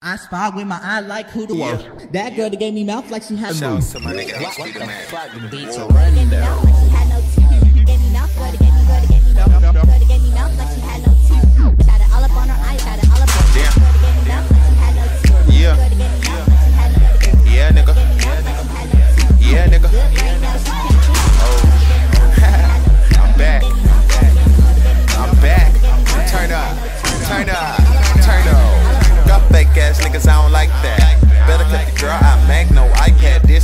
I spy with my eye like who the Yeah. world. That girl that gave me mouth like she had Shout out moves. to my nigga HP the man. Fucking beats Whoa. are running down. Damn. Yeah. Yeah, nigga. Yeah, nigga. Oh. I'm back. I'm back. Turn up. Turn up.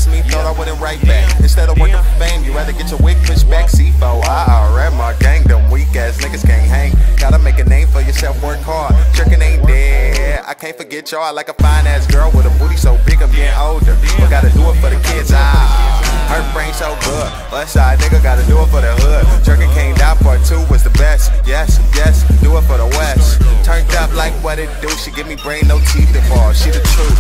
Me, thought I wouldn't write back. Instead of working for fame, you rather get your wig pushed back. C4, I already my gang, them weak ass niggas can't hang. Gotta make a name for yourself, work hard. Trickin' ain't dead. I can't forget y'all. Like a fine ass girl with a booty so big I'm getting older. But gotta do it for the kids. Ah, her brain so good. West side nigga gotta do it for the hood. Jerkin came down part two was the best. Yes, yes, do it for the West. Turned up like what it do. She give me brain, no teeth involved. She the truth.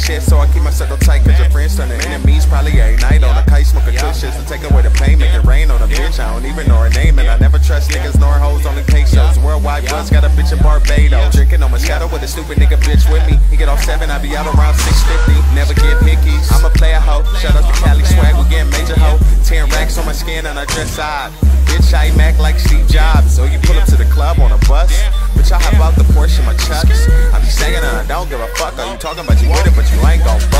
Shit, so I keep my circle tight. Cause your friends turn to enemies probably every night. On a kite, smoking cushions to take away the pain. Make it rain on a bitch. I don't even know her name. And I never trust niggas nor hoes on the cake shows. Worldwide buzz got a bitch in Barbados. Drinking on my shadow with a stupid nigga bitch with me. He get off seven, I be out around 650. Never get pickies. I'm a player hoe. Shout out to Cali swag, we getting major hoe. 10 racks on my skin and I dress odd. Bitch, I act like Steve Jobs. So you pull up to the club on give a fuck. Are you talking about you with it, but you ain't gon' fuck.